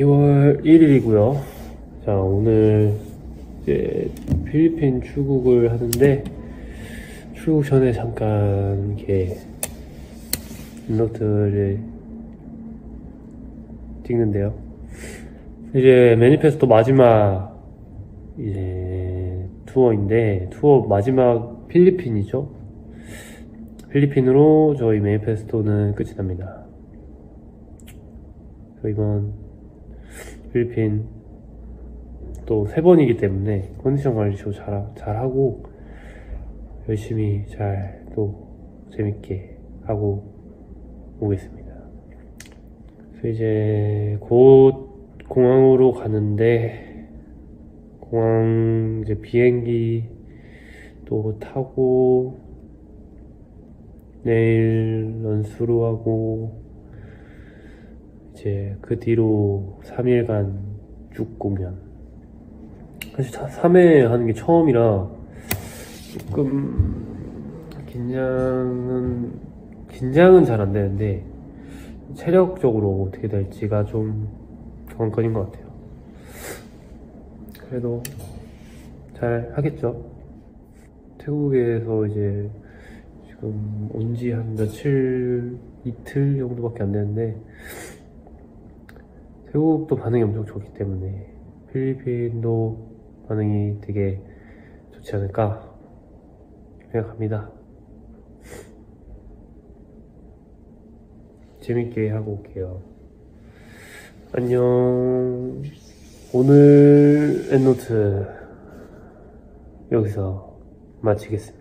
2월 1일이고요. 자, 오늘 이제 필리핀 출국을 하는데 출국 전에 잠깐 이렇게 노트를 찍는데요. 이제 매니페스토 마지막 이제 투어인데 투어 마지막 필리핀이죠. 필리핀으로 저희 매니페스토는 끝이 납니다. 이번 필리핀 또 세 번이기 때문에 컨디션 관리 좀 잘, 잘하고 열심히 잘 또 재밌게 하고 오겠습니다. 그래서 이제 곧 공항으로 가는데 공항 이제 비행기 또 타고 내일 런스루 하고 이제 그 뒤로 3일간 쭉 공연 사실 3회 하는 게 처음이라 조금 긴장은 긴장은 잘 안 되는데 체력적으로 어떻게 될지가 좀 관건인 것 같아요. 그래도 잘 하겠죠. 태국에서 이제 지금 온 지 한 며칠 이틀 정도밖에 안 되는데 태국도 반응이 엄청 좋기 때문에 필리핀도 반응이 되게 좋지 않을까 생각합니다. 재밌게 하고 올게요. 안녕. 오늘 엔노트 여기서 마치겠습니다.